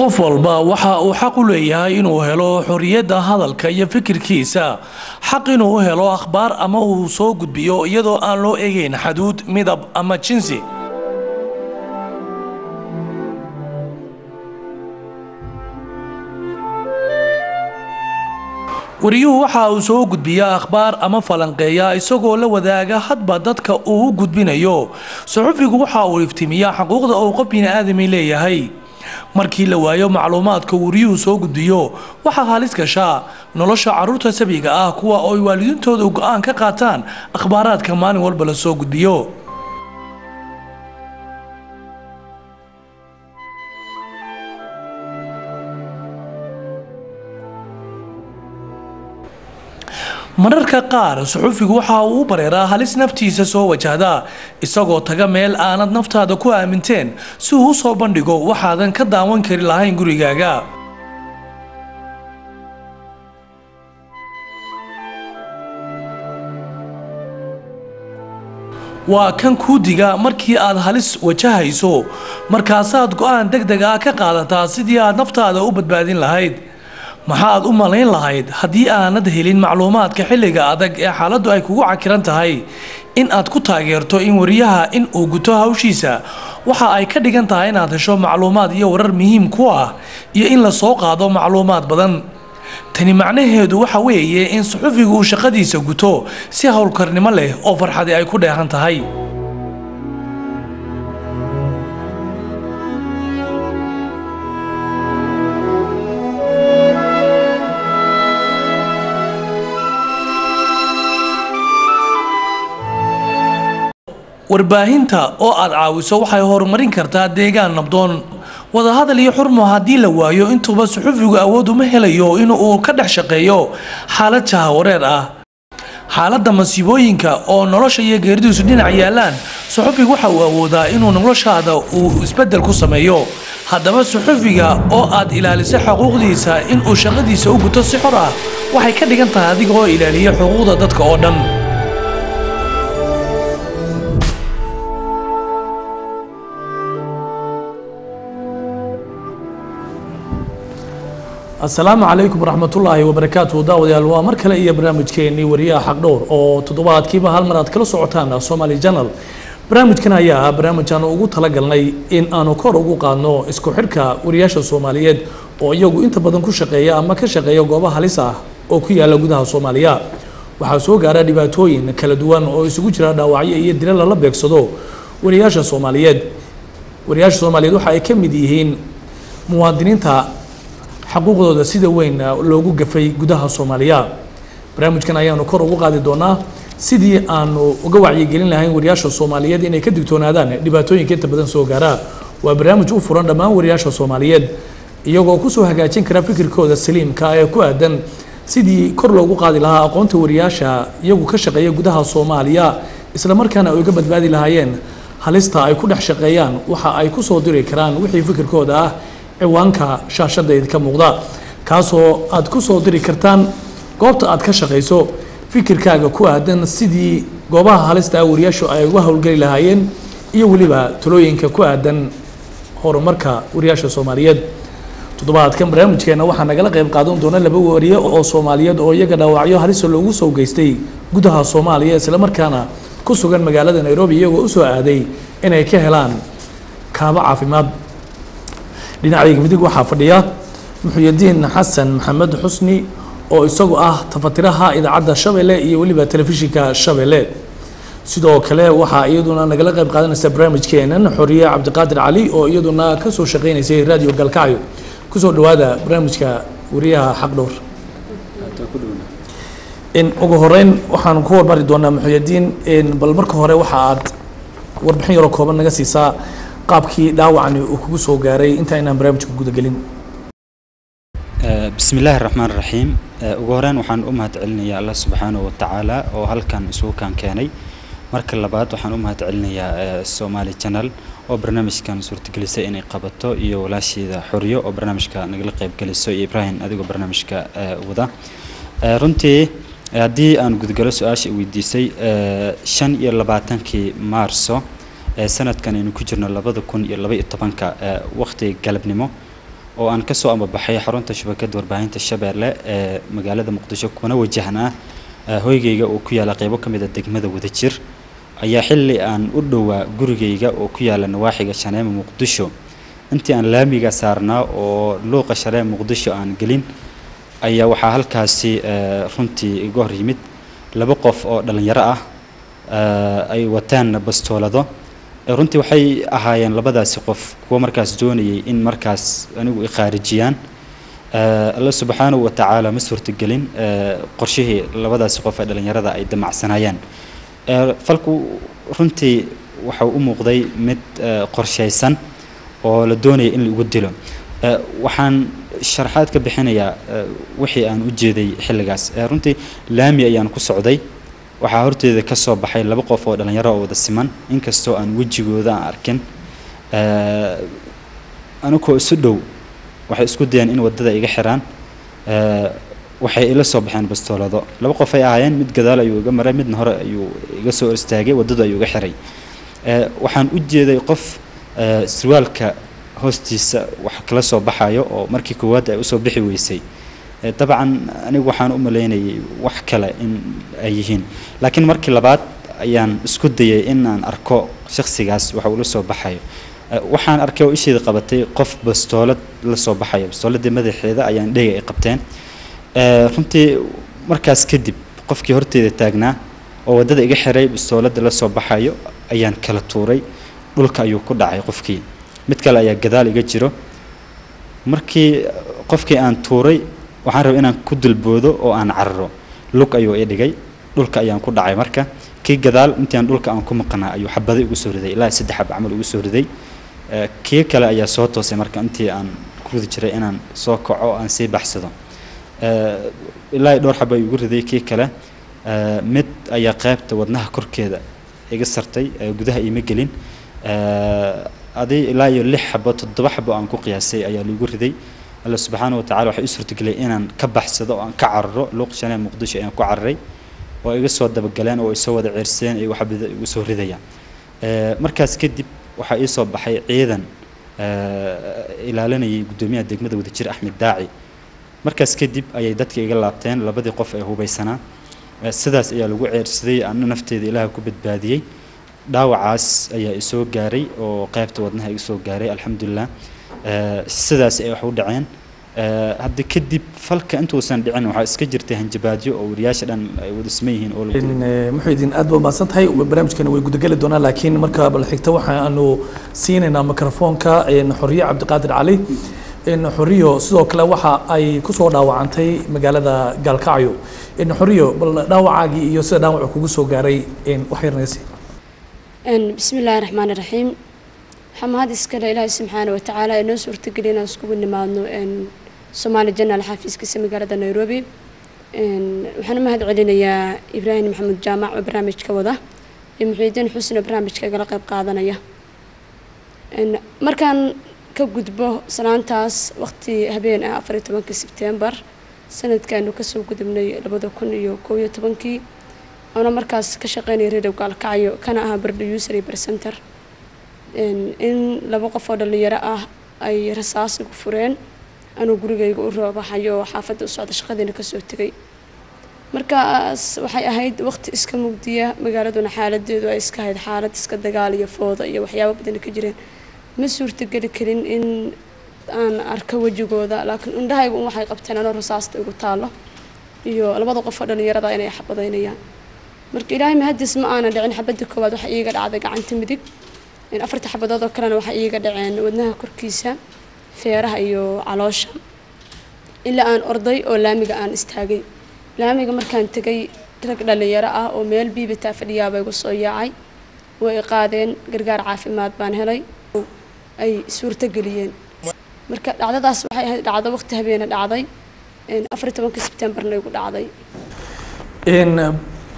qof walba waxa uu xaq u leeyahay inuu helo xorriyadda hadalka iyo fikirkiisa. Xaq inuu helo akhbaar ama uu soo gudbiyo iyadoo aan loo eegayn xaduud midab ama jinsi. Wariyuhu waxa uu soo gudbiyaa akhbaar ama falanqeeya isagoo la wadaaga hadba dadka uu u gudbinayo. Suxufigu waxa uu iftimiyaa xuquuqda uu qof bini'aadami leeyahay markii la waayo macluumaadka wariyuhu soo gudbiyo waxaa halis gashaa nolosha carruurta sabiga ah kuwa oo ay waalidiintooda go'aan ka qaataan akhbaaraadka maalin walba la soo gudbiyo mararka qaar suxufigu waxa uu u bareeraa halis naftiisa soo wajahda isagoo taga meel aanad naftaada ku aaminteen. Si uu soo bandhigo waxaadan ka daawan kari lahayn gurigaaga. Waa kan kuudiga markii aad halis wajahayso. Markaasaad go'aan deg deg ah ka qaadataa sidii aad naftaada u badbaadin lahayd maxaad u malayn lahayd haddii aanad helin macluumaadka xilliga adag ee xaaladdu ay kugu cakiran tahay? In aad ku taageerto in wariyaha in uu guto hawshiisa. Waxa ay ka dhigan tahay inaad hesho macluumaad iyo warar muhiim ku ah iyo in la soo qaado macluumaad badan. Tani macnaheedu waxa weeye in suxufigu uu shaqadiisa guto si howlkarnimo leh oo farxadi ay ku dheehan tahay warbaahinta oo aad caawiso waxay horumarin kartaa deegaan nabdoon. Wadahadal iyo xurmo haddii la waayo intuuba suxufigu awood uma helayo in uu ka dhex shaqeeyo. Xaalad jahawareer ah. Xaaladda masiibooyinka oo nolosha iyo geeridiisu dhinac yaalaan suxufigu waxa uu awoodaa inuu noloshaada uu isbeddel ku sameeyo. Haddaba suxufiga oo aad ilaaliso xuquuqdiisa inuu shaqadiisa u guto si xor ah waxay ka dhigan tahay adiga oo ilaaliya xuquuqda dadka oo dhan asalaamu calaykum waraxmatullaahi wabarakaatu daawadayaal waa mar kale iyo barnaamijkeenii wariyaha xaqdhowr oo toddobaadkiiba hal mar aad kala socotaan somali janal barnaamijkan ayaa ah barnaamij aanu ugu talagalnay in aanu kor ugu qaadno isku xidhka wariyaasha soomaaliyeed oo iyagu inta badan ku shaqeeya ama ka shaqeeya goobo halis ah oo ku yaalla gudaha soomaaliya. Waxaa soo gaara dhibaatooyin kala duwan oo isugu jira dhaawacyo iyo dilo lala beegsado wariyaasha soomaaliyeed. Wariyaasha soomaaliyeed waxa ay ka mid yihiin muwaadiniinta xaquuqdooda sida weyn loogu gafay gudaha soomaaliya. Barnaamijkan ayaanu kor ugu qaadi doonaa sidii aanu uga wacyigelin lahayn wariyaasha soomaaliyeed inay ka digtoonaadaan dhibaatooyinka inta badan soo gaara. Waa barnaamij u furan dhammaan wariyaasha soomaaliyeed iyagoo ku soo hagaajin kara fikirkooda saliimka ee ku aadan sidii kor loogu qaadi lahaa aqoonta wariyaasha iyagu ka shaqeeya gudaha soomaaliya isla markaana ay uga badbaadi lahaayeen halista ay ku dhex shaqeeyaan waxa ay ku soo diri karaan wixii fikirkooda ah ciwaanka shaashada idinka muuqda. Kaasoo aad ku soo diri kartaan goobta aad ka shaqayso fikirkaaga ku aadan sidii goobaha halista ah wariyaashu ay uga howlgeli lahaayeen iyo weliba talooyinka ku aadan horumarka wariyaasha soomaaliyeed. Toddobaadkan barnaamijkeena waxaa nagala qayb qaadan doona laba wariye oo soomaaliyeed oo iyaga dhaawacyo halisa loogu soo geystay gudaha soomaaliya islamarkaana ku sugan magaalada nairobi iyagoo u soo aaday inay ka helaan kaabo caafimaad dhinacayga midig waxaa fadhiya muxuyadiin xasan maxamed xusni oo isagu ah tafatiraha idaacadda shabeelle iyo weliba telefishinka shabeelle sidoo kale waxaa iyaduna nagala qayb qaadanaysa barnaamijkeenan xoriye cabdiqaadir cali oo iyaduna ka soo shaqeynaysay radio galkacyo ku soo dhawaada barnaamijka wariyaha xaqdhowr ugu horeyn waxaan ku hormari doonaa muxuyadiin bal marka hore waxa aad warbixin yaroo kooban naga siisaa qaabkii dhaawacani uu kugu soo gaaray. Inta inaan barnaamijka gudagelin. Bismi illaahi raxmaan raxiim ugu horeyn waxaan u mahad celinayaa allah subxaanahu watacaala oo halkan isugu kaan keenay. Marka labaad waxaan u mahad celinayaa somaali channel oo barnaamijkan suurtagelisay inay qabato iyo walaasheeda xoriyo oo barnaamijka nagala qaybgeliso iyo ibraahim adigoo barnaamijka wada. Runtii haddii aan gudgalo su'aasha weydiisay shan iyo labaatankii maarso sanadkan aynu ku jirno labada kun iyo laba iyo tobanka waktiga galabnimo oo aan ka soo ambabaxay xarunta shabakadda warbaahinta shabeelle ee magaalada muqdisho kuna wajahnaa hoygayga oo ku yaalla qeybo ka mid a degmada wadajir ayaa xilli aan u dhowaa gurigayga oo ku yaalla nawaaxiga shaneema muqdisho. Intii aan laamiga saarnaa oo luuqa shaneema muqdisho aan gelin ayaa waxaa halkaasi runtii iga hor yimid laba qof oo dhallinyaro ah ay wataan bastoolado runtii waxay ahaayeen labadaasi qof. Kuwa markaas doonayay in markaas anigu ikhaarijiyaan alla subxaanahu wa tacaala ma suurtagelin qorshihii labadaasi qof ee dhallinyarada ay damacsanayaan falku runtii waxau u muuqday mid qorshaysan oo la doonaya in laigu dilo. Waxaan sharaxaad ka bixinayaa wixii aan u jeeday xilligaas. Runtii laami ayaan ku socday waxaa horteeda ka soo baxay laba qof oo dhallinyaro oo wada siman. Inkastoo aan wejigooda aan arkin anigoo isu dhow waxay isku dayeen in waddada iga xiraan. Waxay ila soo baxeen bastoolado. Laba qof ay ahaayeen mid gadaal ayuu iga maray midna hore ayuu iga soo istaagay waddadu ayuu iga xiray. Waxaan u jeeday qof sirwaalka hoostiisa wax kala soo baxayo oo markii koowaad ay u soo bixi weysay dabcan anigu waxaan u malaynayay wax kale in ay yihiin. Laakiin markii labaad ayaan isku dayay in aan arko shakhsigaas waxa uu la soo baxayo. Waxaan arkay oo isheeda qabatay qof bastoolad la soo baxayo. Bastooladii madaxeeda ayaan dhega ay qabteen. Runtii markaas kadib qofkii horteeda taagnaa oo waddada iga xiray bastooladda la soo baxayo ayaan kala tuuray. Dhulka ayuu ku dhacay qofkii. Mid kale ayaa gadaal iga jiro. Markii qofkii aan tuuray waxaan rabay inaan ku dulboodo oo aan cararo. Lug ayuu ii dhigay dhulka ayaan ku dhacay. Marka kii gadaal intii aan dhulka aan ku maqnaa ayuu xabada igu soo riday. Ilaa saddex xab camal igu soo riday. Kii kale ayaa soo toosay marka intii aan ku ridi jiray inaan soo kaco aan sii baxsado. Ilaa dhowr xaba igu riday kii kale. Mid ayaa qaybta wadnaha korkeeda iga sartay gudaha iima gelin. Adi ilaa iyo lix xabo toddoba xabo aan ku qiyaasay ayaa liigu riday alla subxaana wa tacala waxay u suurtageliyay inaan ka baxsado oo aan ka cararo luuq muqdisho ayaan ku cararay. Oo iga soo dabagaleen oo isoo wada ceerseen iyo waxbada igu soo ridayaan markaas kadib waxaa ii soo baxay ciidan ilaalinayay guddoomiyaha degmada wadajir axmed daaci. Markaas kadib ayay dadka iga laabteen labadii qof ee hubaysanaa. Sidaas ayaa lagu ceersaday ana nafteeda ilaaha ku badbaadiyey dhaawacaas ayaa isoo gaaray oo qaybta wadnaha iga soo gaaray alxamdulilah sidaas ay wax u dhaceen. Hadda kadib falka intuusan dhicin waxaa iska jirtay hanjabaadyo oo wariyaasha dhan ay wada siman yihiin oo muxuudiin aad baa mahadsan tahay. Barnaamijkana way gudageli doonaa laakiin marka bal xigta waxaanu siinaynaa mikrofoonka xoriye cabdiqaadir cali xoriyo sidoo kale waxa ay ku soo dhaawacantay magaalada gaalkacyo xoriyo bal dhaawacaagii iyo sida dhaawacu kugu soo gaaray wax yarnaysi bismi illaahi raxmaani raxiim waxaa mahad iskale ilaahay subxaana watacaala ee noo suurtageliya inaan iskugu nimaadno soomaali janaal xaafiiskiisa magaalada nairobi. Waxaan u mahad celinayaa ibraahim maxamuud jaamac oo barnaamijka wada iyo muxiidiin xusn oo barnaamijka igala qayb qaadanaya. Markaan ka gudbo salaantaas waqti habeen ah afar iyo tobankii sebtembar sanadkaanu ka soo gudubnay labada kun iyo kow iyo tobankii oona markaas ka shaqeynaya reedow gaalkacyo kana ahaa barduuser iyo barcenter in laba qof oo dhallinyaro ah ay rasaas igu fureen anuu gurigayga u roobaxayo oo xaafadda u socda shaqadiina ka soo tegay. Markaas waxay ahayd waqti iska mugdiya magaaladuna xaaladeedu ay iska ahayd xaalad iska dagaal iyo fooda iyo waxyaabo badan ka jireen. Ma suurtageli karin in aan arko wejigooda laakiin indhahaygu un waxay qabteen anoo rasaasta igu taallo iyo labada qof oo dhallinyarada inay xabadaynayaan. Marka ilaahay mahadis ma aanan dhicin xabadda koowaad waxa iiga dhacday gacanta midig afarta xabadood oo kalena waxay iiga dhaceen wadnaha korkiisa feeraha iyo caloosha. Ilaa aan orday oo laamiga aan istaagay. Laamiga markaan tegay rag dhallinyaro ah oo meel biibataa fadhiyaaba igu soo yaacay way i qaadeen gargaar caafimaad baan helay. Ay suurto geliyeen. Marka dhacdadaas waxay ahayd dhacdo waqti habeena dhacday. Afar tobanka sebtembarna igu dhacday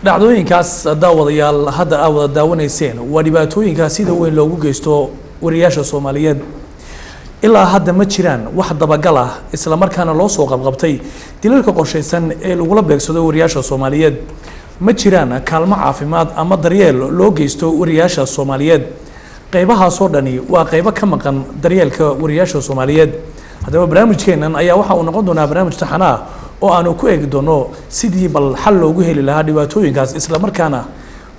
dhacdooyinkaas daawadayaal hadda aa wada daawanayseen waa dhibaatooyinkaas sida weyn loogu geysto wariyaasha soomaaliyeed. Ilaa hadda ma jiraan wax dabagal ah isla markaana loo soo qabqabtay dilalka qorshaysan ee lagula beegsado wariyaasha soomaaliyeed. Ma jiraan kaalmo caafimaad ama daryeel loo geysto wariyaasha soomaaliyeed. Qaybahaasoo dhani waa qaybo ka maqan daryeelka wariyaasha soomaaliyeed. Haddaba barnaamijkeennan ayaa waxa uu noqon doonaa barnaamij taxana ah oo aanu ku eegi doono sidii bal xal loogu heli lahaa dhibaatooyinkaas islamarkaana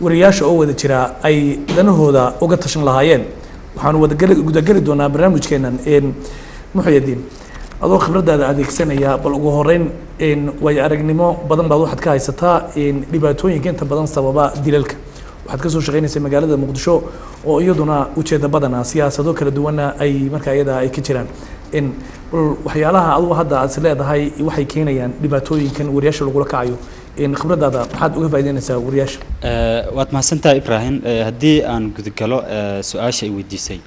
wariyaasha oo wada jira ay danahooda uga tashan lahaayeen. Waxaanu wadageli gudageli doonaa barnaamijkeennan muxyadiin adoo khibradaada adeegsanaya bal ugu horeyn waayo aragnimo badan baad waxaad ka haysataa dhibaatooyinka inta badan sababa dilalka waxaad ka soo shaqeynaysa magaalada muqdisho oo iyaduna ujeeda badana siyaasado kala duwana ay markaa iyada ay ka jiraan bal waxyaalaha adugu hadda aad is leedahay waxay keenayaan dhibaatooyinkan wariyaasha lagula kacayo khibradaada maxaad uga faa'iideynaysaa wariyaasha? Waad mahadsantaha ibrahim haddii aan gudagalo su'aasha ay weydiisay.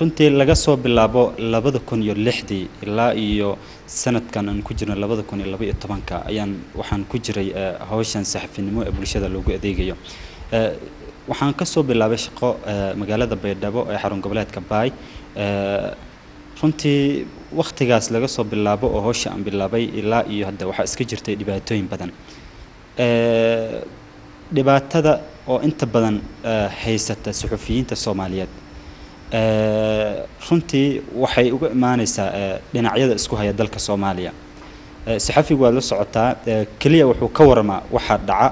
Runtii laga soo bilaabo labada kun iyo lixdii ilaa iyo sanadkan aan ku jirno labada kun iyo laba iyo tobanka ayaan waxaan ku jiray hawshan saxafinimo ee bulshada loogu adeegayo. Waxaan ka soo bilaabay shaqo magaalada baydhabo ee xarun goboleedka baay runtii wakhtigaas laga soo bilaabo oo hawsha aan bilaabay ilaa iyo hadda waxaa iska jirtay dhibaatooyin badan. Dhibaatada oo inta badan haysata suxufiyiinta soomaaliyeed runtii waxay uga imaaneysaa dhinacyada isku haya dalka soomaaliya. Saxafigu waad la socotaa keliya wuxuu ka waramaa waxaa dhaca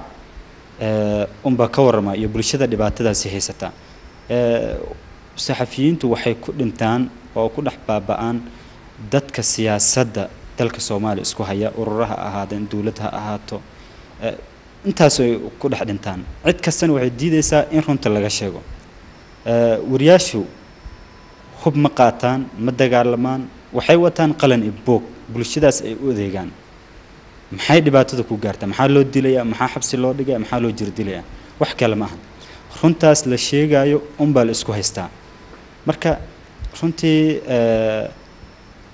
unbaa ka waramaa iyo bulshada dhibaatadaasi haysata. Saxafiyiintu waxay ku dhintaan oo ku dhex baaba-aan dadka siyaasadda dalka soomaaliya isku haya urura ha ahaadeen dowlad ha ahaato intaas ay ku dhex dhintaan. Cid kastana waxay diideysaa in runta laga sheego. Wariyaashu hub ma qaataan ma dagaalamaan waxay wataan qalan iyo boog bulshadaas ay u adeegaan. Maxay dhibaatada ku gaartaa? Maxaa loo dilayaa? Maxaa xabsi loo dhigaya maxaa loo jirdilayaa? Wax kale ma aha. Runtaas la sheegaayo unbaa la isku haystaa. Marka runtii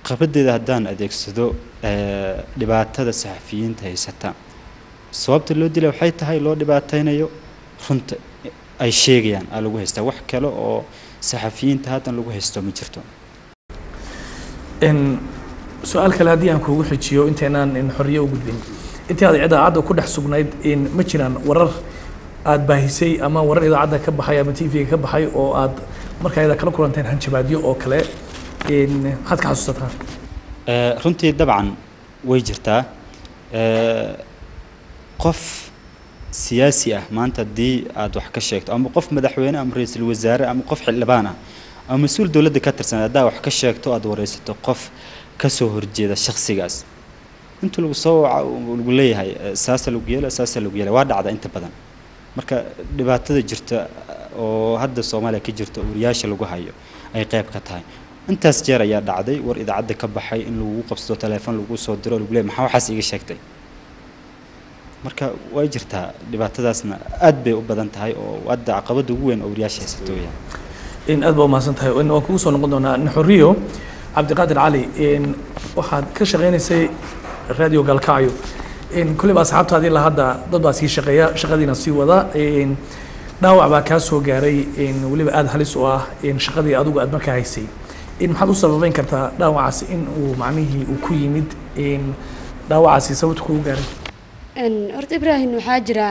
qabaddeeda haddaan adeegsado dhibaatada saxafiyiinta haysata. Sababta loo dilaya waxay tahay loo dhibaateynayo runta ay sheegayaan aa lagu haystaa wax kale oo saxafiyiinta haddan lagu haysto ma jirto. Su'aal kale haddii aan kuugu xijiyo intaynaan xorriye u gudbin. Intii aad idaacadda ku dhex sugnayd ma jiraan warar aada baahisay ama warar idaacadda ka baxay ama t v-ga ka baxay oo aad markaa ida kala kulanteen hanjabaadyo oo kale maxaad ka xasuusataa. Runtii dabcan way jirtaa. Qof siyaasi ah maanta haddii aad wax ka sheegto ama qof madaxweyne ama ra'iisul wasaare ama qof xildhibaan ah ama mas'uul dowladda ka tirsan haddaa wax ka sheegto aad wareysato qof ka soo horjeeda shaksigaas inta lagu soo waca lagu leeyahay saasa lagu yeela saasa lagu yeela waa dhacda inta badan. Marka dhibaatada jirta oo hadda soomaaliya ka jirta wariyaasha lagu hayo ay qayb ka tahay. Intaas jeer ayaa dhacday war idaacadda ka baxay in lagu qabsado teleefon lagu soo diro lagu maxaa waxaas iga sheegtay? Marka way jirtaa dhibaatadaasna aad bay u badan tahay oo hadda caqabada ugu weyn oo wariyaasha haysato weyaan in aad baa umahadsan tahay. Waan kugu soo noqon doonaa xorriyo cabdiqaadir cali waxaad ka shaqeynaysay radio galkacyo. Kulliba asxaabtaadii la hadda dad baa sii shaqeeya shaqadiina sii wada dhaawac baa kaa soo gaaray weliba aada halis u ah shaqadii adigu aad markaa haysay. Maxaad u sababeyn kartaa dhaawacaasi in uu macnihii uu ku yimid dhaawacaasi sababta kugu gaaray? Horta ibraahim waxaa jira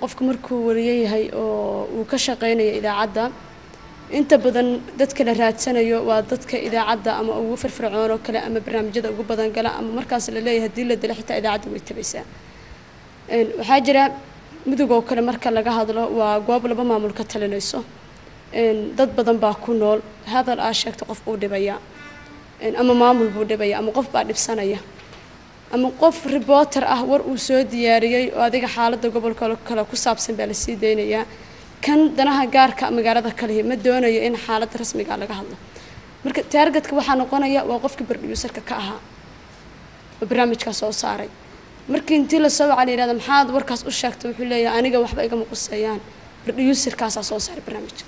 qofka markuu wariye yahay oo uu ka shaqeynayo idaacadda inta badan dadka la raadsanayo waa dadka idaacadda ama ugu firfircoon oo kale ama barnaamijyada ugu badan gala ama markaas la leeyahay haddii la dilo xitaa idaacadda way tabaysaa. Waxaa jira mudug oo kale marka laga hadlo waa goob laba maamul ka talinayso. Dad badan baa ku nool. Hadal aa sheegto qof buu dhibaya. Ama maamul buu dhibaya ama qof baa dhibsanaya. Ama qof reporter ah war uu soo diyaariyey oo adiga xaaladda gobolka kale ku saabsan baa la sii daynayaa kan danaha gaarka magaalada kalihi ma doonayo in xaaladda rasmiga laga hadlo. Marka taargetka waxaa noqonaya waa qofkii bardhiyuusarka ka ahaa. Oo barnaamijkaa soo saaray markii intii la soo waca la yihahda maxaad warkaas u sheegtay? Wuxuu leeyahay aniga waxba igama quseeyaan bardhiyuusarkaasaa soo saaray barnaamijka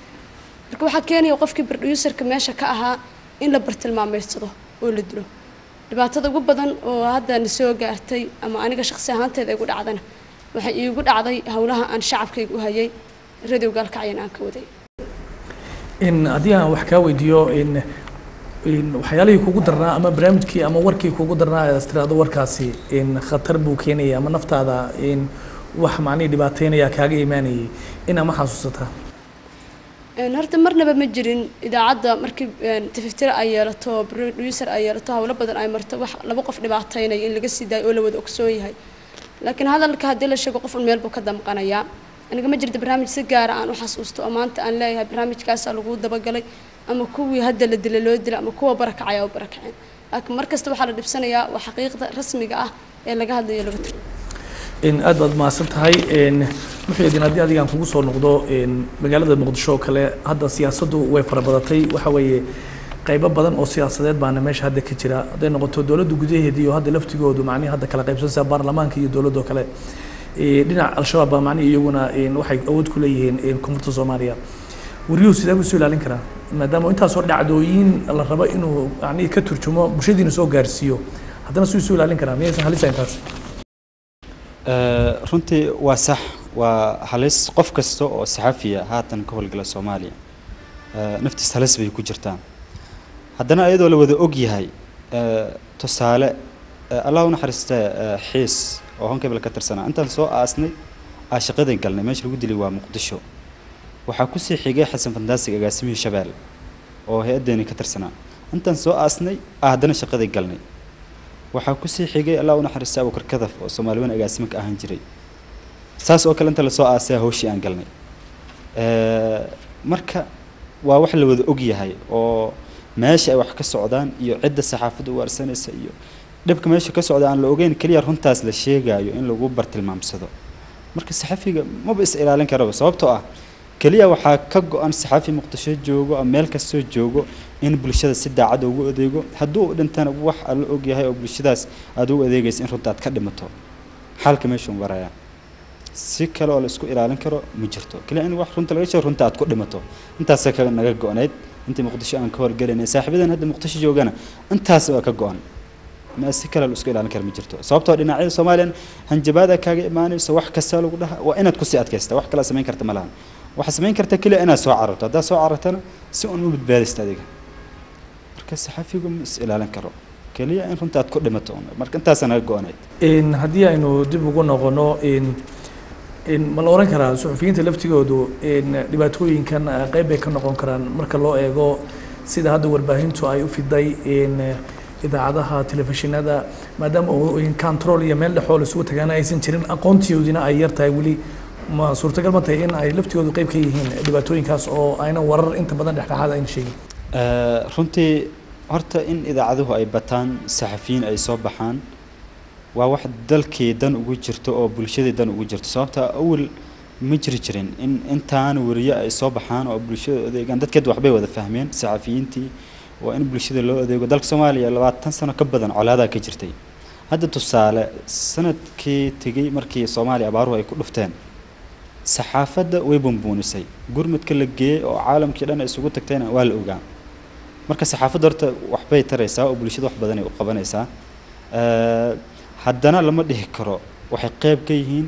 marka waxaa keenaya qofkii bardhiyuusarka meesha ka ahaa in la bartilmaameysado oo la dilo. Dhibaatada ugu badan oo hadda na soo gaartay ama aniga shaqsi ahaanteeda igu dhacdana waxay iigu dhacday howlaha aan shacabkayga u hayay radio gaalkacyan aan ka waday. Haddii aan wax kaa weydiiyo waxyaalihii kugu darnaa ama barnaamijkii ama warkii kugu darnaa aad tiraahdo warkaasi khatar buu keenaya ama naftaada wax macnihii dhibaateynaya kaaga imaanayay in ama xasuusataa horta marnaba ma jirin idaacadda markii tififtira ay yeelato producer ay yeelato howlo badan ay marto wax laba qof dhibaataynaya in laga sii daayo oo la wada ogsoon yahay. Laakiin hadalka haddii la sheego qof un meel buu ka damqanayaa. Aniga ma jirto barnaamij si gaara aan u xasuusto oo maanta aan leeyahay barnaamijkaasaa lagu dabagalay ama kuwii hadda la dilay loo dilay ama kuwa barakacaya oo barakaceen laakiin mar kasta waxaa la dhibsanayaa waa xaqiiqda rasmiga ah ee laga hadlayo laga tiro. Aad baad mahadsan tahay muxuudin haddii adigaan kugu soo noqdo magaalada muqdisho oo kale hadda siyaasaddu way fara badatay. Waxa weeye qaybo badan oo siyaasadeed baana meesha hadda ka jira. Hadday noqoto dowladda gudaheeda iyo hadda laftigoodu macnihi hadda kala qaybsanaysa baarlamaanka iyo dowladda oo kale. Dhinaca al-shabaab baa macnihi iyaguna waxay awood ku leeyihiin koonfurta soomaaliya wariyuhu sidee buu isu ilaalin karaa? Maadaama intaasoo dhacdooyin la rabo inuu macnihi ka turjumo bulshadiina soo gaarsiiyo. Haddana suu isu ilaalin karaa? Miyaysan halisa intaas? Eh, runtii waa sax. Waa halis. Qof kasta oo saxafiya haatan ka howlgala soomaaliya naftiis halis bay ku jirtaa haddana iyadoo la wada og yahay tusaale allah u naxariistee xiis oo honkebel ka tirsanaa. Intaan soo aasnay aa shaqadan galnay. Meesha lagu dilay waa muqdisho waxaa ku sii xigay xasan fandaasig agaasimihii shabeelle oo hay'addeeni ka tirsanaa. Intaan soo aasnay aa haddana shaqaday galnay. Waxaa ku sii xigay allah u naxariista kadaf oo soomaaliwan agaasimo ka ahaan jiray. Saas oo kale inta la soo aasaya hawshii aan galnay. Marka waa wax la wada og yahay oo meesha ay wax ka socdaan iyo cidda saxaafadda u iyo dhibka meesha ka socda aan la ogeyn keliya runtaas la sheegayo in lagu bartilmaamsado. Marka saxafiga maba is ilaalin karaba sababtoo ah keliya waxaa ka go-an saxafi muqdisho joogo ama meel kastoo joogo in bulshada si daacad ugu adeego. Hadduu u dhintana wax alla og yahay oo bulshadaas aad ugu adeegaysa in runta aad ka dhimato xalka meeshuu maraya si kale oo la isku ilaalin karo ma jirto. Keliya in wax runta laga sheego runta aad ku dhimato. Intaasa ka naga go-nayd. Intii muqdisho aan ka howlgelinay saaxiibadan hadda muqdisho joogana intaas waa ka go-an. Si kale la isku ilaalin karo ma jirto. Sababtoo dhinacyada soomaaliyan hanjabaada kaaga imaanayso wax kasta lagu dhaha waa inaad ku sii adkaysta wax kale samayn karta ma lahan waxaa samayn karta keliya inaad soo cararto. Haddaad soo carartana si un u badbaadista adiga. Marka saxafigu ma is ilaalin karo. Keliya in runta aad ku dhimato un marka intaasa naga go-nayd. N haddii aynu dib ugu noqono ma la oran karaa suxufiyiinta laftigoodu dhibaatooyinkan eh, qayb bay ka noqon karaan. Marka loo eego sida hadda warbaahintu ay u fiday n idaacadaha telefishinada maadaama control iyo meel dhexoo isugu tagaana aysan jirin aqoontiyoodina ay yar tahay weli ma suurtagal ma tahay in ay laftigoodu qayb ka yihiin dhibaatooyinkaas oo aynan warar inta badan dhexdhexaad ayna sheegin? Runtii horta in idaacaduhu ay bataan saxafiyiin ay soo baxaan waa wax dalkii dan ugu jirto oo bulshadii dan ugu jirto. Sababta awal ma jiri jirin in intaan wariye ay soo baxaan oo bulshada adeegaan. Dadkeed waxbay wada fahmeen saxafiyiintii waa in bulshada loo adeego. Dalka soomaaliya labaatan sano ka badan colaadaa ka jirtay. Hadda tusaale sannadkii tegey markii soomaaliya abaaruhu ay ku dhufteen saxaafadda way bumbuunisay. Gurmadka la geeyey oo caalamkii dhan isugu tagtayna waa la ogaa. Marka saxaafadda horta waxbay taraysaa oo bulshada wax badan ay u qabanaysaa. Haddana lama dhihi karo waxay qeyb ka yihiin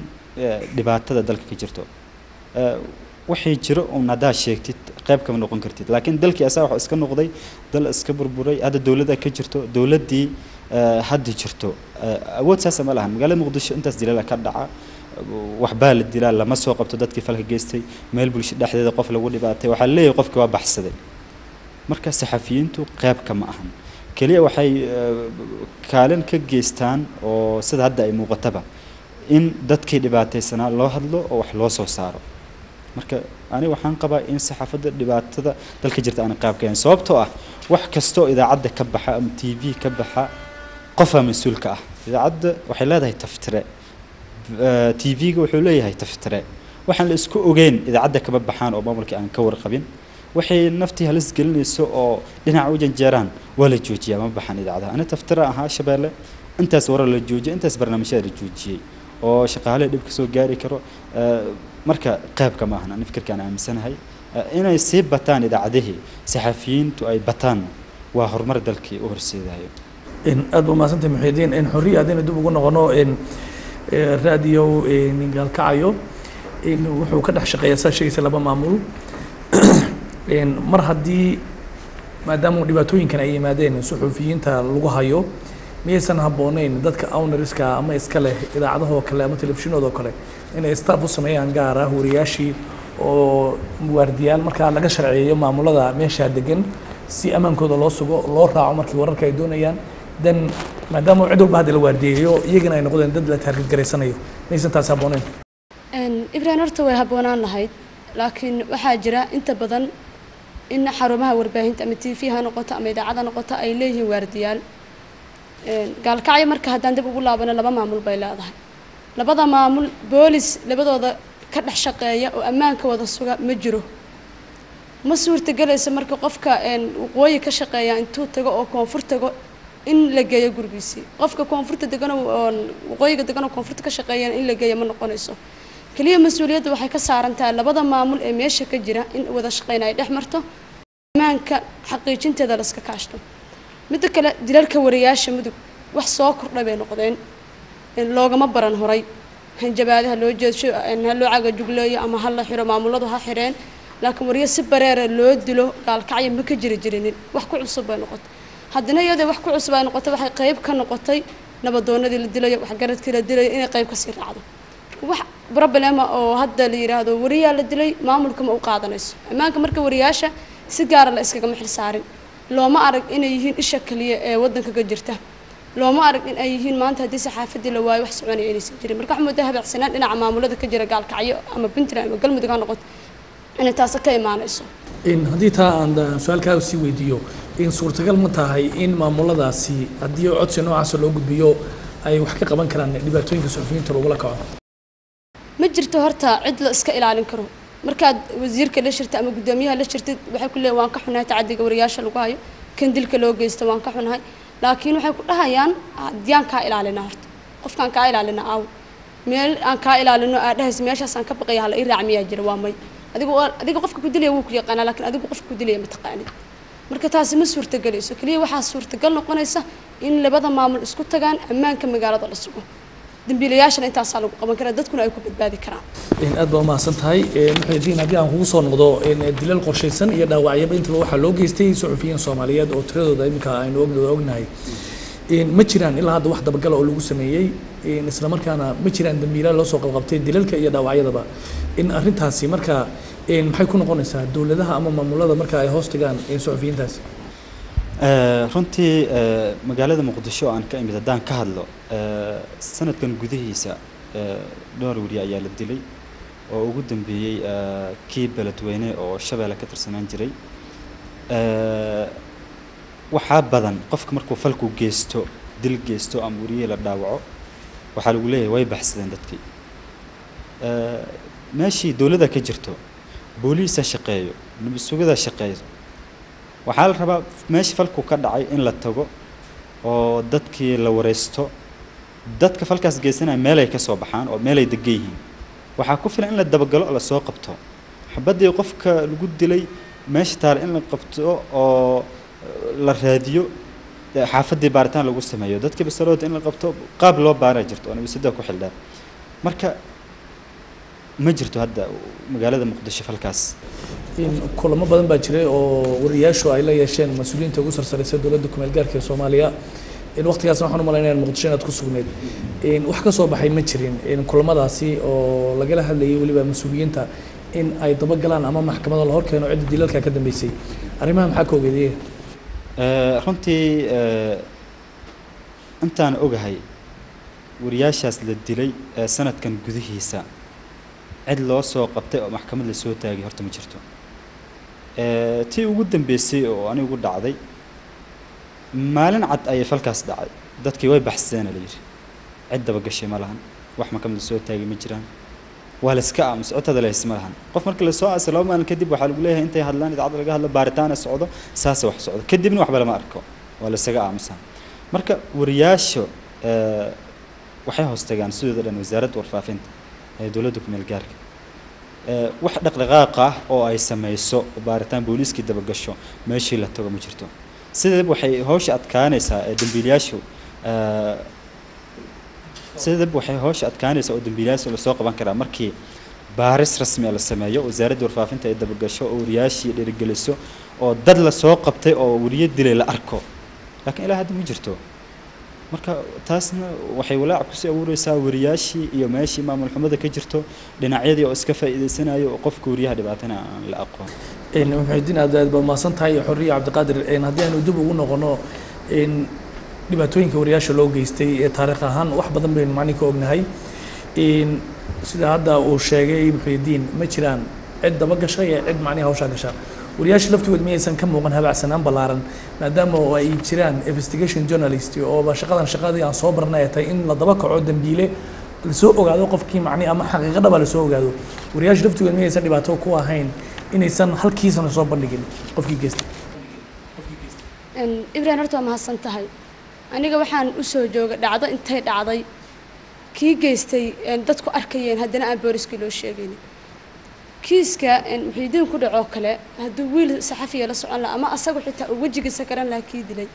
dhibaatada dalka ka jirto. Wixii jiro un haddaad sheegtid qeyb kama noqon kartid. Laakiin dalkii asaa wax iska noqday dal iska burburay hadda dowladda ka jirto dowladdii hadda jirto. Awood saasa ma lahan. Magaalada muqdisho intaas dilala ka dhaca waxbaa la dilaa lama soo qabto dadkii falka geystay meel bulsho dhexdeeda qof lagu dhibaatay waxaa leeyahay qofkii waa baxsaday. Marka saxafiyiintu qeybka ma ahan. Keliya waxay eh, kaalin ka geystaan oo sida hadda ay muuqataba in dadkii dhibaataysanaa loo hadlo oo wax loo soo saaro. Marka aniga waxaan qabaa in saxaafadda dhibaatada dalka jirta aan qayb ka ahayn sababtoo ah wax kastoo idaacadda ka baxa ama t v ka baxa qofaa mas'uulka ah. Idaacadda waxay leedahay taftire t v-ga wuxuu leeyahay taftire waxaan la isku ogeyn idaacadda kama baxaan oo maamulkii aan ka warqabin. Waxay naftii halis gelinayso oo dhinaca u janjeeraan. Waa la joojiyaa ma baxaan idaacadaha ani taftira ahaa shabeelle. Intaas warar la joojiyay intaas barnaamijyada la joojiyey. Oo shaqaale dhib ka soo gaari karo. Marka qaybka ma ahan ani fikirkaan aaminsanahay. Inay sii bataan idaacadihii saxafiyiintu ay bataan. Waa horumar dalkii u horseedayo in aad ba mahadsantahay in xorriya haddaynu dib ugu noqono raadiyo in gaalkacayo wuxuu ka dhex shaqeeyaa saa sheegaysa laba maamul. Mar haddii maadaama dhibaatooyinkan ay yimaadeen suxuufiyiinta lagu hayo miyaysan habbooneyn dadka owneriska ama iska leh idaacadahoo kale ama telefishinadoo kale inay staff u sameeyaan gaar ah wariyaashii oo waardiyaal markaa laga sharceeyo maamulada meeshaa degan si ammaankooda loo sugo loo raaco markii wararka ay doonayaan dan maadaama cid walba hadda la waardiyeeyo iyagana ay noqdeen dad la taargad garaysanayo maysan taasi habbooneyn ibrahim horta way habboonaan lahayd. Laakiin waxaa jira inta badan in xarumaha warbaahinta ama t v ha noqoto ama idaacad ha noqoto ay leeyihiin waardiyaal. Gaalkacyo marka haddaan dib ugu laabano laba maamul bay leedahay. Labada maamul boolis labadooda ka dhex shaqeeya oo ammaanka wada suga ma jiro. Ma suurtagelayso marka qofka waqooyi ka shaqeeya intuu tago oo koonfur tago in la geeyo gurigiisii qofka koonfurta degan waqooyiga degan oo koonfurta ka shaqeeyana in la geeyo ma noqonayso. Keliya mas'uuliyadda waxay ka saaran tahay labada maamul ee meesha ka jira in wada shaqeyna ay dhex marto ammaanka xaqiijinteeda la iska kaashto. Midda kale dilalka wariyaasha mudug wax soo kordhay bay noqdeen loogama baran horay. Hanjabaadaha loo jeedsho ha loo cagajugleeyo ama ha la xiro maamuladu ha xireen. Laakiin wariyo si bareera loo dilo gaalkacyo ma ka jiri jirinin. Wax ku cusub bay noqotay haddana iyadoo wax ku cusub ay noqotay waxay qayb ka noqotay nabadoonadii la dilayo waxgaradkii la dilayo inay qayb ka sii raacdo. Wax problema oo hadda la yidhaahdo wariyaa la dilay maamulka ma u qaadanayso. Ammaanka marka wariyaasha si gaara la iskagama xil saarin. Looma arag inay yihiin isha kaliya ee waddanka ka jirta. Looma arag in ay yihiin maanta haddii saxaafadii la waayo wax soconaya inaysan jirin. Marka waxaa moodaa habacsanaan dhinaca maamulada ka jira gaalkacyo ama puntland ama galmudug ha noqoto inay taasi ka imaanayso. Haddii taa aan su'aalkaaga sii weydiiyo in suurtagal ma tahay in maamuladaasi haddii codsi noocaasa loo gudbiyo ay wax ka qaban karaan dhibaatooyinka suxufiyiinta lagula kaco. Ma jirto horta cid la iska ilaalin karo. Markaad wasiirka la shirtid ama guddoomiyaha la shirtid waxay ku leeyihiin waan ka xunahay tacadiga wariyaasha lagu hayo. Kan dilka loo geysto waan ka xunahay. Laakiin waxay ku dhahayaan haddiyaan kaa ilaalina horta. Qofkaan kaa ilaalina aaw. Meel aan kaa ilaalino aa dhahaysa meeshaasaan ka baqaya hala ii raac miyaa jira waa may. Adigu adiga qofka ku dilaya wuu ku yaqaanaa laakiin adigu qofka ku dilaya ma taqaanid marka taasi ma suurtagelayso. Keliya waxaa suurtagal noqonaysa in labada maamul isku tagaan ammaanka magaalada la sugo dambiilayaashana intaasaa lagu qaban karaa dadkuna ay ku badbaadi karaan. Aad baa umahadsan tahay muxuudiin haddii aan kugu soo noqdo dilal qorshaysan iyo dhaawacyaba intaba waxaa loo geystay suxufiyiin soomaaliyeed oo tiradooda iminka aynu ognahay. Ma jiraan ilaa hadda wax dabagala oo lagu sameeyey isla markaana ma jiraan dambiilaal loo soo qabqabtay dilalka iyo dhaawacyadaba. In arrintaasi marka maxay ku noqonaysaa dowladaha ama maamulada marka ay hoos tagaan suxufiyiintaasi runtii magaalada muqdisho aan ka imid haddaan ka hadlo sanadkan gudihiisa dhowr weriye ayaa la dilay oo ugu dambeeyey kii beledweyne oo shabeelle ka tirsanaan jiray. Waxaa badan qofka markuu falku geysto dil geysto ama weriye la dhaawaco waxaa lagu leeyahay way baxsadeen dadkii. Meeshii dowladda ka jirto booliisa shaqeeyo nabad sugida shaqeeyo. Waxaa la rabaa meesha falku ka dhacay in la tago oo dadkii la wareysto. Dadka falkaas geysanaya meelay ka soo baxaan oo meelay degan yihiin. Waxaa ku filan in la dabagalo oo la soo qabto. Xabaddii qofka lagu dilay meesha taale in la qabto oo la raadiyo xaafaddii baaritaan lagu sameeyo. Dadkii basalooda in la qabto qaab loo baara jirto oo nabisada ku xildhaan marka ma jirto hadda magaalada muqdisho falkaas? Kulamo badan baa jiray oo wariyaashu ay la yeesheen mas'uuliyiinta ugu sarsareysa dowladda kumeel gaarka ee soomaaliya. Waqtigaasna waxaan u malaynaya muqdisho inaad ku sugneyd wax ka soo baxay ma jirin. Kulamadaasi oo lagala hadlayay weliba mas'uuliyiinta in ay dabagalaan ama maxkamada la horkeeno cidda dilalka ka dambeysay. Arrimaha maxaa ka ogeediyey runtii intaan ogahay wariyaashaas la dilay sanadkan gudihiisa cid loo soo qabtay oo maxkamad la soo taagay horta ma jirto. Tii ugu dambeysay oo anigu dhacday maalin cad ayay falkaas dhacay dadkii way baxsadeena la yidhi. Cid dabagashay ma lahan. Wax maxkamad la soo taagay ma jiraan. Waa la iska aamus codtada lahays ma lahan. Qof marka la soo aasay laba maalin kadib waxaa lagu leeyahay intay hadlaan idaacadda laga hadlo baaritaana socdo saasa wax socdo. Kadibna waxba lama arko. Waa la isaga aamusaa marka wariyaasha waxay hoos tagaan sidooda dhan wasaaradda warfaafinta ee dowladda gaarka wax dhaqdhaqaaq ah oo ay samayso baaritaan booliiskii dabagasho meeshii la tago ma jirto. Sideedaba waxay hawsha adkaanaysaa ee dambiilayaashu sideedaba waxay hawsha adkaanaysaa oo dambiilayaashu la soo qaban karaa markii baaris rasmi ah la sameeyo wasaaradda warfaafinta ay dabagasho oo wariyaashii dhiirigeliso oo dad la soo qabtay oo wariyo dilay la arko. Laakiin ilaa hadda ma jirto marka taasna waxay walaac ku sii abuureysaa wariyaashii iyo meeshii maamul xumada ka jirto dhinacyadii oo iska faa'iideysanayo oo qofka wariyaha dhibaatana aan la aqoon. Muxuudiin aad aad baad mahadsan tahay xorriya cabdiqaadir haddii aynu dib ugu noqono dhibaatooyinka wariyaasha loo geystay ee taariikh ahaan wax badan baynu macnin ka ognahay. Sida hadda uu sheegay muxuudiin ma jiraan cid daba ee cid macnihi hawshaa gasha wariyaasha laftigood miyaysan ka muuqan habacsanaan ballaaran maadaama oo ay jiraan investigation journalist ooba shaqadan shaqadii aan soo barnay ay tahay in la daba kaco dambiile la soo ogaado qofkii macni ama xaqiiqo dhaba la soo ogaado. Wariyaasha laftigood miyaysan dhibaato ku ahayn inaysan halkiisana soo bandhigin. Qofkii geystay. Ibrahim horta waa mahadsan tahay aniga waxaan u soo jooga dhacdo intay dhacday. Kii geystay dadku arkayeen haddana aan booliskii loo sheegaynin kiiska muxiidiin ku dhacoo kale. Hadduu wiil saxafiya la socon laha ama asagu xitaa uu wejigiisa garan lahaa kii dilay.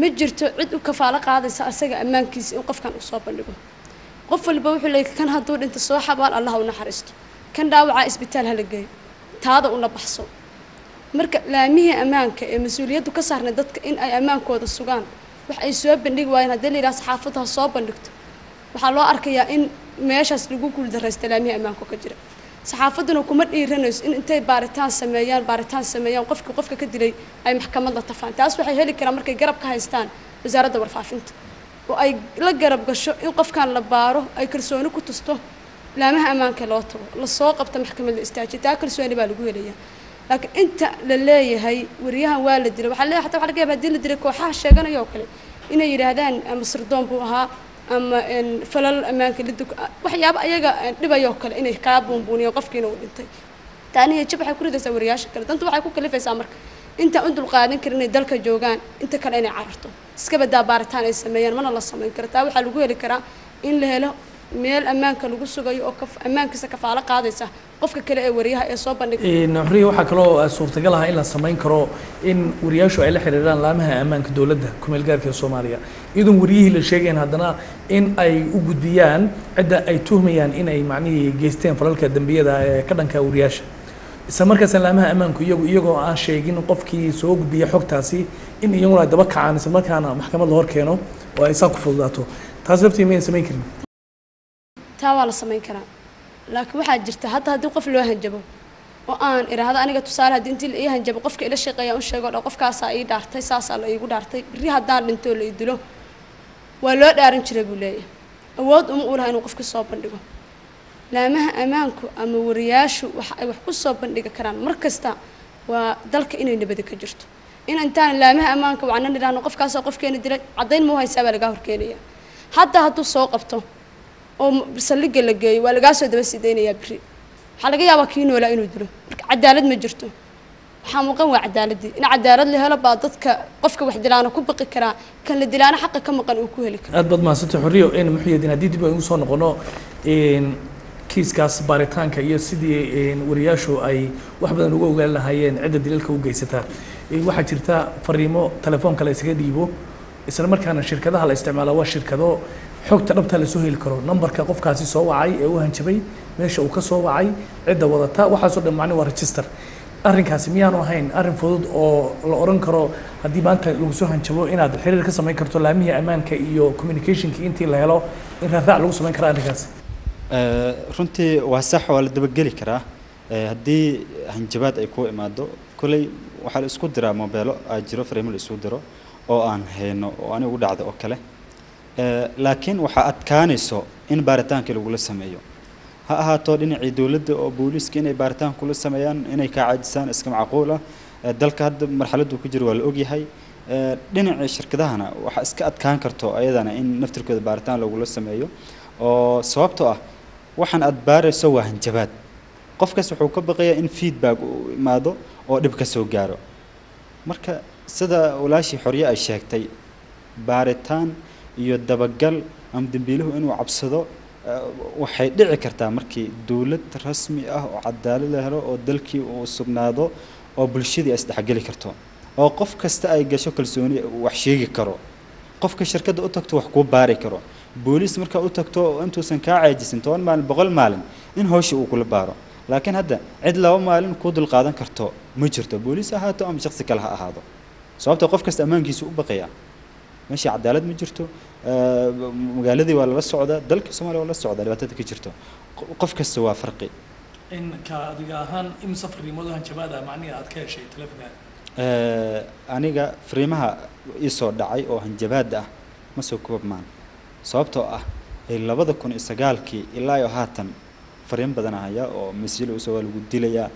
Ma jirto cid u kafaalo qaadaysa asaga ammaankiisa in qofkan uu soo bandhigo. Qof walba wuxuu leeyay kan hadduu dhinto soo xabaal allah u naxariisto. Kan dhaawacaa isbitaal hala geeyo. Taada una baxso. Marka laamihii ammaanka ee mas'uuliyaddu ka saarnay dadka in ay ammaankooda sugaan wax ay soo bandhigi waayeen haddii la yidhaha saxaafadda ha soo bandhigto. Waxaa loo arkayaa in meeshaas lagu guuldaraysta laamihii ammaanka ka jira saxaafadduna kuma dhiiranayso in intay baaritaan sameeyaan baaritaan sameeyaan qofkii qofka ka dilay ay maxkamad la tafaan. Taas waxay heli karaan markay garab ka haystaan wasaaradda warfaafinta. Oo ay la garab gasho in qofkan la baaro ay kalsooni ku tusto laamaha ammaanka loo tago la soo qabta maxkamad la istaajiyo taa kalsooni baa lagu helayaa. Laakiin inta la leeyahay wariyahan waa la dilay. Waxaa leeyahay xataa waxaa laga yaabaa haddii la dilay kooxaha sheeganaya oo kale. Inay yidhaahdaan ama sirdoon buu ahaa ama falal ammaanka lidug waxyaaba ayaga dhibayoo kale inay kaa buunbuuniyeen qofkiina uu dhintay. Taaniya jab waxay ku ridaysaa wariyaasha kale. Danta waxay ku kalifaysaa marka intaan u dulqaadan karin inay dalka joogaan inta kale inay cararto. Iska badaa baaritaan ay sameeyaan mana la samayn karo taa waxaa lagu heli karaa in la helo meel ammaanka lagu sugayo oo ammaankiisa kafaalo qaadaysa qofka kale ee wariyaha ee soo bandhigay xorriya waxaa kaloo suurtagal ah in la samayn karo in wariyaashu ay la xiriiraan laamaha ammaanka dowladda kumeel gaarka ee soomaaliya. Iyadoon wariyihii la sheegayn haddana in ay u gudbiyaan cidda ay tuhmayaan in ay macnihii geysteen falalka dembiyada ee ka dhanka wariyaasha. Isla markaasna laamaha ammaanku iyagu iyagoo aan sheegin qofkii soo gudbiya xogtaasi in iyaguna ay daba kacaan isla markaana maxkamad la hor keeno oo ay saa ku fududaato. Taas laftii mayan samayn karin taa waa la samayn karaa. Laakiin waxaa jirta hadda haddii qof loo hanjabo oo aan idhaahdo aniga tusaale haddii intii la ii hanjabo qofka ila shaqeeya un sheego dha qofkaasaa ii dhaartay saasaa la iigu dhaartay berri haddaan dhintoo la ii dilo waa loo dhaaran jiray buu leeyahay. Awood uma u laha inuu qofka soo bandhigo. Laamaha ammaanku ama wariyaashu waxa ay wax ku soo bandhigi karaan mar kasta waa dalka inay nabadi ka jirto. In intaan laamaha ammaanka wacnan idhaahno qofkaasoo qofkeena dilay caddayn mau haysaa baa lagaa horkeenaya hadda hadduu soo qabto oo saldhigga la geeyo waa lagaa soo daba sidaynayaa berri waxaa laga yaabaa kii noolaa inuu dilo. Marka cadaalad ma jirto. Waxaa muuqan waa cadaaladdii in cadaalad la helo baa dadka qofka wax dilaana ku baqi karaa. Kan la dilaana xaqa ka maqan uu ku heli karo aad baad mahadsantay xorriyo in muxuyadiin haddii dib aynu soo noqono kiiskaas baaritaanka iyo sidii wariyaashu ay wax badan uga ogaan lahaayeen cidda dilalka u geysataa waxaa jirta fariimo telefoonka la isaga dhiibo. Isla markaana shirkadaha la isticmaala waa shirkado xogta dhabta la soo heli karo. Nambarka qofkaasi soo wacay ee u hanjabay meesha uu ka soo wacay cidda wadata waxaasoo dhan macni waa register. Arrinkaasi miyaanu ahayn? Arrin fudud oo la oran karo haddii maanta lagu soo hanjabo inaad xiriir ka samayn karto laamihii ammaanka iyo communicationkii intii la helo in raaraac lagu samayn karo arrinkaasi. Runtii waa sax waa la dabageli karaa. Haddii hanjabaad ay ku imaado kolley waxaa la isku diraa mobeelo aa jiro fariimo la isu diro oo aan hayno oo anigu dhacda oo kale laakiin waxaa adkaanayso in baaritaankii lagula sameeyo. Ha ahaato dhinacii dowladda oo booliiska inay baaritaan kula sameeyaan inay kaa caajisaan iska macquul ah dalka hadda marxaladdu ku jiro waa la ogyahay dhinacii shirkadahana waxaa iska adkaan karto ayadana in naftirkooda baaritaan lagula sameeyo. Oo sababtoo ah waxaan aad baarayso waa hanjabaad. Qofkaas wuxuu ka baqayaa in feedback uu imaado oo dhib ka soo gaaro. Marka sida walaashii xorye ay sheegtay baaritaan iyo dabagal ama dembiiluhu inuu cabsado waxay dhici kartaa markii dowlad rasmi ah oo cadaalad la helo oo dalkii uu sugnaado oo bulshadii ay isdhexgeli karto. Oo qof kasta ay gasho kalsooni wax sheegi karo. Qofka shirkadda u tagto wax kuu baari karo. Booliis markaa u tagto intuusan kaa caajisin toban maalin boqol maalin in hawsha uu kula baaro. Laakiin hadda cid laba maalin kuu dulqaadan karto ma jirto. Booliis ahaato ama shaksi kale ha ahaado. Sababta qof kasta ammaankiisu u baqaya meeshii cadaalad ma jirto magaaladii waa lala socdaa dalka soomaaliya waa la socdaa dhibaatada ka jirto Qo- qof kasta waa farqi in ka adiga ahaan imsa fariimood oo hanjabaada macnihi aad ka heshay telefonka aniga fariimaha ii soo dhacay oo hanjabaad ah ma soo koobmaan sababtoo ah ee labada kun iyo sagaalkii ilaa iyo haatan fariin badan haya oo masjid u soo waa lagu dilayaa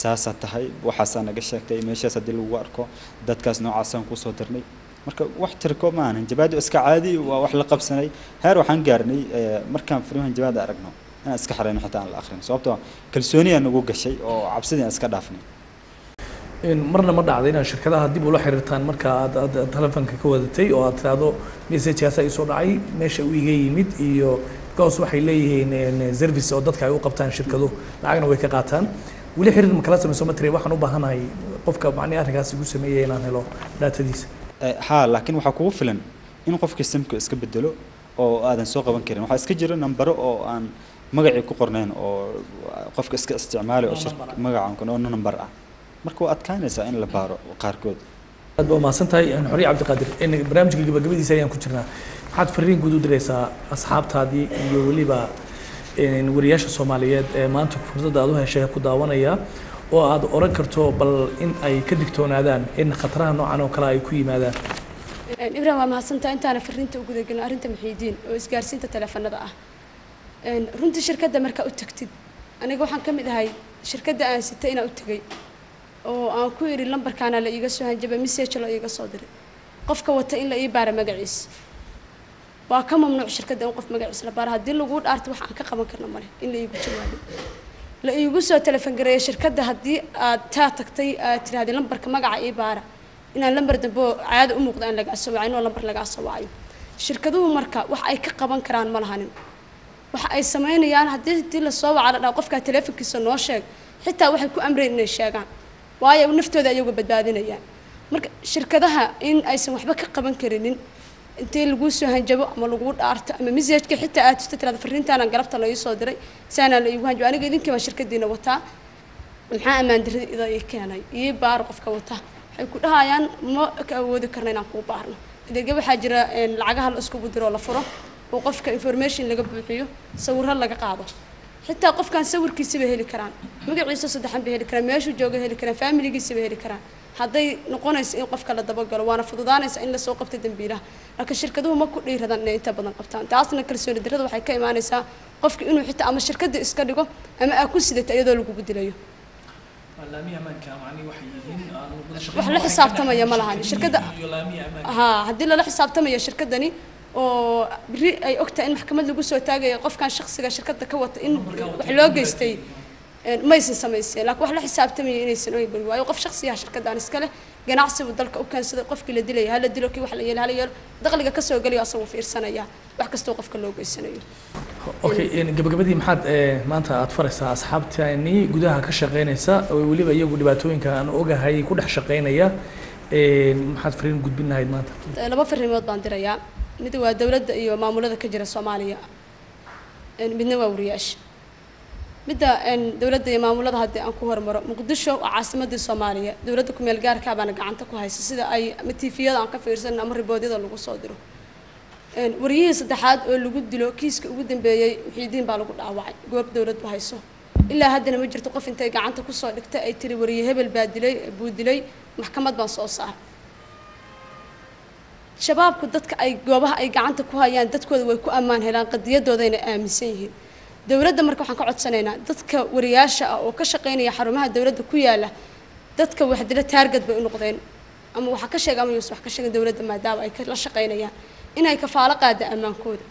saasaa tahay waxaasaa naga sheegtay meeshaas haddii lagu arko dadkaas noocaasaan ku soo dirnay marka wax tirko maahan hanjabaad iska caadi waa wax la qabsanay. Heer waxaan gaarnay eh, markaan fariimo hanjabaad aragno. Inaan iska xareyno xitaa aan la akhrin sababtoo ah kalsooniyaa nagu gashay oo cabsidii aan iska dhaafnay. Marna ma dhacda inaad shirkadaha dib ula xiriirtaan marka aad aad telefonka ka wadatay oo aad tiraahdo messagekaasa ii soo dhacay meesha uu iga yimid iyo because waxay leeyihiin in service oo dadka ay u qabtaan shirkadu lacagna way ka qaataan. Weli xiriir ma kala samayso ma tiri waxaan u baahanahay qofka macnihi arrinkaas igu sameeyay inaan helo daatadiisa Eh, haa laakiin waxaa kugu filan in qofka simka iska bedelo oo aadan soo qaban karin. Waxaa iska jira nambaro oo aan magacii ku qornayn oo qofka iska isticmaali oo magacan oo number ah. Marka waa adkaanaysaa in la baaro qaarkood. Aad baa umahadsan tahay. Xoriye cabdiqaadir in barnaamijka gabagabadiisa ayaan ku jirnaa. Maxaad fariin guud u diraysaa asxaabtaadii iyo weliba wariyaasha soomaaliyeed ee maanta fursadda aad u heshay ku daawanaya oo aad oran karto bal in ay ka digtoonaadaan in khataraha noocan oo kale ay ku yimaadaan. Ibrahim waa mahadsantaha intaana fariinta u gudagelin arrinta muxiidiin oo isgaarsiinta teleefanada ah. Runtii shirkadda markaa u tagtid aniga waxaan ka mid ahay shirkadda aan sitay inaan u tegay oo aan ku idhi lambarkaana la iiga soo hanjabay message la iiga soo diray. Qofka wata in la ii baara magaciisa waa ka mamnuuc shirkadda in qof magaciisa la baaro. Haddii laguu dhaarto wax aan ka qaban karna male in la iigu jawaabo la iigu soo telefon gareeya shirkadda haddii aad taa tagtay aad tirahdee lambarka magaca ii baara inaan lambar dambe oo caado u muuqda aan lagaa soo wacayn oo lambar lagaa soo wacayo. Shirkaduhu marka wax ay ka qaban karaan ma lahanin. Waxa ay samaynayaan haddii haddii la soo waca la dhaho qofkaa teleefonkiisa noo sheeg. Xitaa waxay ku amreen inay sheegaan. Waayo naftooda ayaga badbaadinayaan. Marka shirkadaha in aysan waxba ka qaban karinin intii laguu soo hanjabo ama laguu dhaarto ama messageka xitaa aad jirto tirada fariintaanan galabta la ii soo diray saanaan la iigu hanjabo. Aniga idinkii baan shirkadiina wataa. Maxaa ammaan darrada ida ii keenay? Ii baaro qofka wata waxay ku dhahayaan ma ka awoodi karna inaan kuu baarno. Adeegyo waxaa jira een, lacagaha la iskugu diro oo la furo oo qofka information laga buuxiyo sawirro laga qaado xitaa qofkan sawirkiisa bay heli karaan magaciisa saddexan bay heli karaan meeshuu jooga heli karaan faamiligiisa bay heli karaan hadday noqonayso in qofka la dabagalo waana fududaanaysa in la soo qabto dembiilaha laakiin shirkaduhu ma ku dhiiradaan inay inta badan qabtaan taasna kalsooni darrada waxay ka imaanaysaa qofka inuu xitaa ama shirkadda iska dhigo ama aa ku sidata iyadoo lagugu dilayo wax la xisaabtamaya ma lahan shirkadda haa haddii lala xisaabtamayo shirkadani oo beri ay ogtahay in maxkamad lagu soo taagayo qofkan shaksiga shirkadda ka wata in wax loo geystay maysan samayseen laakiin wax la xisaabtamaya inaysan oy bari waayo. Qof shaksiyaha shirkaddan iska leh ganacsibu dalka u keensaday qofkii la dilaya hala dilo kii wax la yeelo hala yeelo dakhliga ka soo gelayo asagu fiirsanaya wax kastoo qofka loo geysanayo. Okay gabagabadii maxaad maanta aad faraysaa asxaabtani gudaha ka shaqeynaysa oo weliba iyagu dhibaatooyinka aan ogahay ku dhex shaqeynaya maxaad fariin gudbin lahayd maanta? Laba farrimood baan dirayaa mid waa dowladda iyo maamulada ka jira soomaaliya. Midna waa wariyaasha midda dowladda iyo maamulada haddii aan ku hormaro muqdisho waa caasimadii soomaaliya. Dowladda ku-meel gaarkaa baana gacanta ku haysa sida ay ama aan ka fiirsan ama riboodyada lagu soo diro. Wariyihii saddexaad oo lagu dilo kiiska ugu dambeeyey muxiidiin baa lagu dhaawacay. Goob dowladdu hayso. Ilaa haddana ma jirto qof intay gacanta ku soo dhigtay ay tiri wariye hebel baa dilay buu dilay maxkamad baan soo saaray shabaabku dadka ay goobaha ay gacanta ku hayaan dadkooda way ku ammaan helaan qadiyadoodayna aaminsan yihiin. Dowladda marka waxaan ka codsanaynaa dadka wariyaasha ah oo ka shaqaynaya xarumaha dowladda ku yaalla dadka waxdila taarget bay u noqdeen. Ama waxaa ka sheega ama wax ka sheegin dowladda maadaama ay la shaqaynayaan inay kafaalo qaada ammaankooda.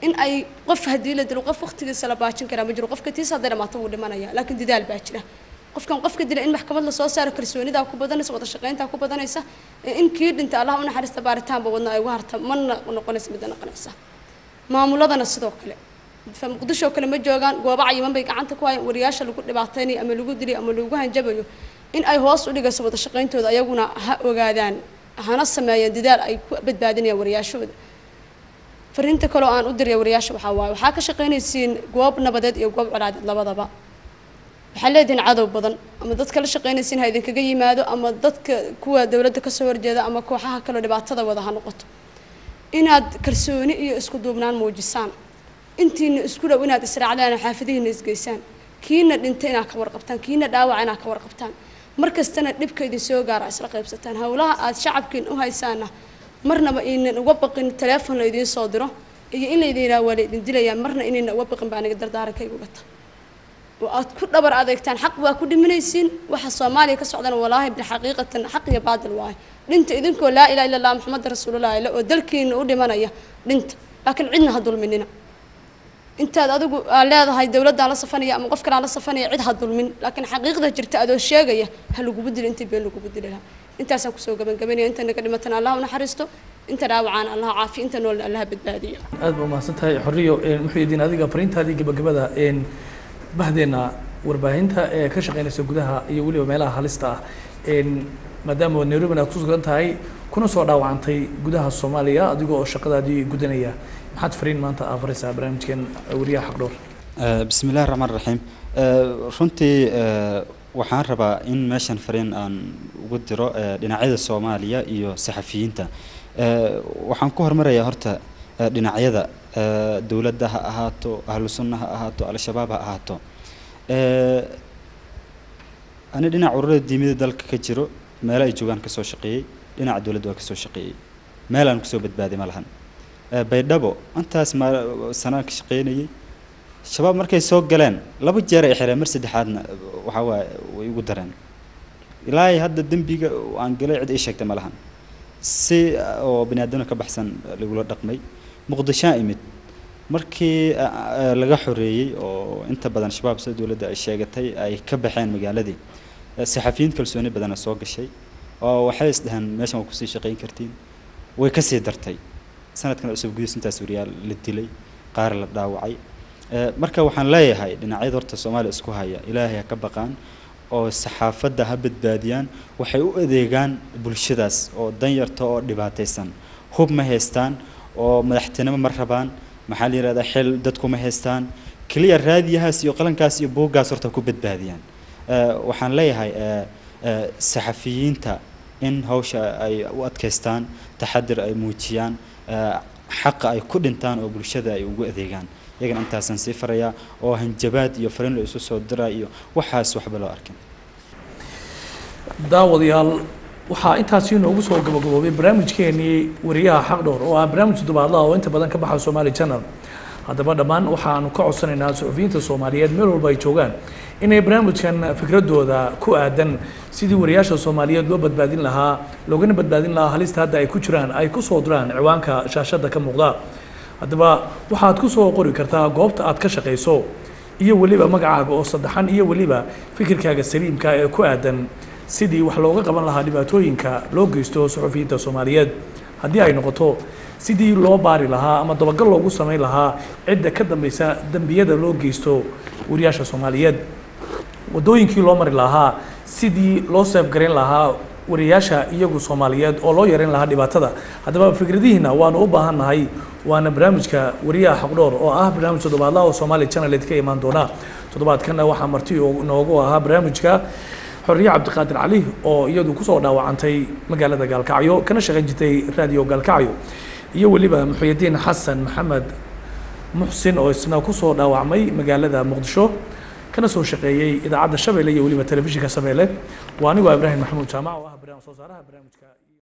In ay qof haddii la dilo qof waqtigiisa la baajin karaa ma jiro qofka tiis hadday dhamaato wuu dhimanaya laakiin dadaal baa jira qofkan qofka dila in maxkamad la soo saaro kalsoonidaa ku badanaysa wada shaqayntaa ku badanaysa in kii dhinta allah u naxariista baaritaanba wadna ay uga harta mana noqonaysa midda noqonaysa maamuladana sidoo kale fa muqdisho kale ma joogaan goobo cayiman bay gacanta ku hayaan wariyaasha lagu dhibaataynayo ama lagu dilay ama lagu hanjabayo in ay hoos u dhigayso wada shaqayntooda ayaguna ha ogaadaan hana sameeyaan dadaal ay ku badbaadinayaan wariyaashooda. Fariinta kaloo aan u diraya wariyaasha waxaa waaye waxaa ka shaqaynaysiin goob nabadeed iyo goob colaadeed labadaba waxaa leedihiin cadow badan ama dadka la shaqaynaysiin ha idinkaga yimaado ama dadka kuwa dowladda ka soo horjeeda ama kooxaha kaloo dhibaatada wada ha noqoto. Inaad kalsooni iyo isku duubnaan muujisaan. Intiina isku dhow inaad israacdaan xaafadihiina isgeysaan. Kiina dhintay inaad ka warqabtaan kiina dhaawaca inaad ka warqabtaan. Mar kastana dhibka idin soo gaara isla qaybsataan. Howlaha aad shacabkiin u haysaana marnaba inan uga baqin teleefon la idiin soo diro iyo in laydin yidhaha waa la idin dilayaa marna inayna uga baqin baa aniga dardaarankayga uga ta oo aad ku dhabar adeegtaan xaq waa ku dhimanaysiin. Waxa soomaaliya ka socdana walaahi bilxaqiiqatan xaq iyo baadil waaye. Dhinta idinkoo laa ilaha illa allah maxamed rasuulullahi ile oo dalkiina u dhimanaya dhinta. Laakiin cidna ha dulminina. Intaad adigu aa leedahay dowladdaan la safanaya ama qof kalaan la safanaya cid ha dulmin. Laakiin xaqiiqda jirta adoo sheegaya ha lagugu dilo intii been lagugu dili lahaa intaasaan ku soo gabagabanaya inta naga dhimatana allah u naxariisto inta dhaawacaana allah caafiyo inta noolna allah badbaadiyo aad ba umahadsan tahay xorriyo muxuudiin adiga fariintaadii gabagabada bahdeena warbaahinta ee ka shaqeynaysa gudaha iyo weliba meelaha halista ah maadaama nairobina aad ku sugan tahay kuna soo dhaawacantay gudaha soomaaliya adigoo oo shaqadaadii gudanaya. Maxaad fariin maanta aa faraysaa barnaamijkeen wariyaha xaqdhowr bismi raxmaan raxiim runtii waxaan rabaa in meeshan fariin aan ugu diro dhinacyada soomaaliya iyo saxafiyiinta. Waxaan ku hormarayaa horta dhinacyada. Dowladda ha ahaato ahlu ha ahaato al-shabaab ha ahaato ani dhinac ururada diimida dalka ka jiro meelo ay joogaan ka soo shaqeeyey dhinaca dowladda waa ka soo shaqeeyey. Meel aan ku soo badbaaday ma lahan. Baydhabo intaas ma sanaan ka shaqeynayey. Shabaab markay soo galeen laba jeer ay xireen mar saddexaadna waxaa waaye way igu dareen. Ilaahay hadda dembiga aan galay cid ii sheegtay ma lahan. Si oo bani aadamna ka baxsan lagula dhaqmay. Muqdishoa imid markii laga xoreeyey oo inta badan shabaab sida dowladda ay sheegatay ay ka baxeen magaaladii saxafiyiin kalsooni badana soo gashay oo waxay isdhaheen meeshan waa ku sii shaqayn kartiin. Way ka sii dartay. Sanadkan cusub gudihiis intaas wariyaal la dilay qaar la dhaawacay. Marka waxaan leeyahay dhinacyada horta soomaaliya isku haya ilaahay ha ka baqaan oo saxaafadda ha badbaadiyaan waxay u adeegaan bulshadaas oo danyarta oo dhibaataysan. Hub ma haystaan oo madaxtinimo ma rabaan maxaa la yidhahdaa xil dadku ma haystaan? Keliya raadiyahaas iyo qalankaas iyo buuggaas horta ku badbaadiyaan. Waxaan leeyahay saxafiyiinta in hawsha ay u adkaystaan taxadir ay muujiyaan xaqa ay ku dhintaan oo bulshada ay ugu adeegaan. Iyagana intaasaan sii farayaa oo hanjabaad iyo fariin la isu soo dira iyo waxaas waxba loo arkin. Daawadayaal waxaa intaasi inoogu soo gabagaboobay barnaamijkeenii wariyaha xaqdhowr oo ah barnaamij todobaadlaha oo inta badan ka baxa somaali channel. Haddaba dhammaan waxaanu ka codsanaynaa suxufiyiinta soomaaliyeed meel walba ay joogaan inay barnaamijkan fikradooda ku aadan. Sidii wariyaasha soomaaliyeed loo badbaadin lahaa loogana badbaadin lahaa halista hadda ay ku jiraan ay ku soo diraan ciwaanka shaashadda ka muuqda. Haddaba waxaad ku soo qori kartaa goobta aad ka shaqayso iyo weliba magacaaga oo saddexan iyo weliba fikirkaaga saliimka ee ku aadan sidii wax looga qaban lahaa dhibaatooyinka loo geysto suxufiyiinta soomaaliyeed. Haddii ay noqoto sidii loo baari lahaa ama dabagal loogu samayn lahaa cidda ka dambeysa dembiyada loo geysto wariyaasha soomaaliyeed. Waddooyinkii loo mari lahaa sidii loo seefgarayn lahaa wariyaasha iyagu soomaaliyeed oo loo yareyn lahaa dhibaatada. Haddaba fikradihiina waanu u baahannahay waana barnaamijka wariyaha xaqdhoor oo ah barnaamij toddobaadlaha oo soomaali channel ka imaan doona. Toddobaadkanna waxaa marti noogu ahaa barnaamijka xorriye cabdiqaadir cali oo iyadu ku soo dhaawacantay magaalada gaalkacyo kana shaqayn jirtay raadiyo gaalkacyo iyo weliba muxuyidiin xasan maxamed muxsin oo isna ku soo dhaawacmay magaalada muqdisho kana soo shaqeeyey idaacadda shabeelle iyo weliba telefishinka shabeelle. Waa anigoo ibraahim maxamuud jaamac oo ah barnaamij soo saaraha barnaamijka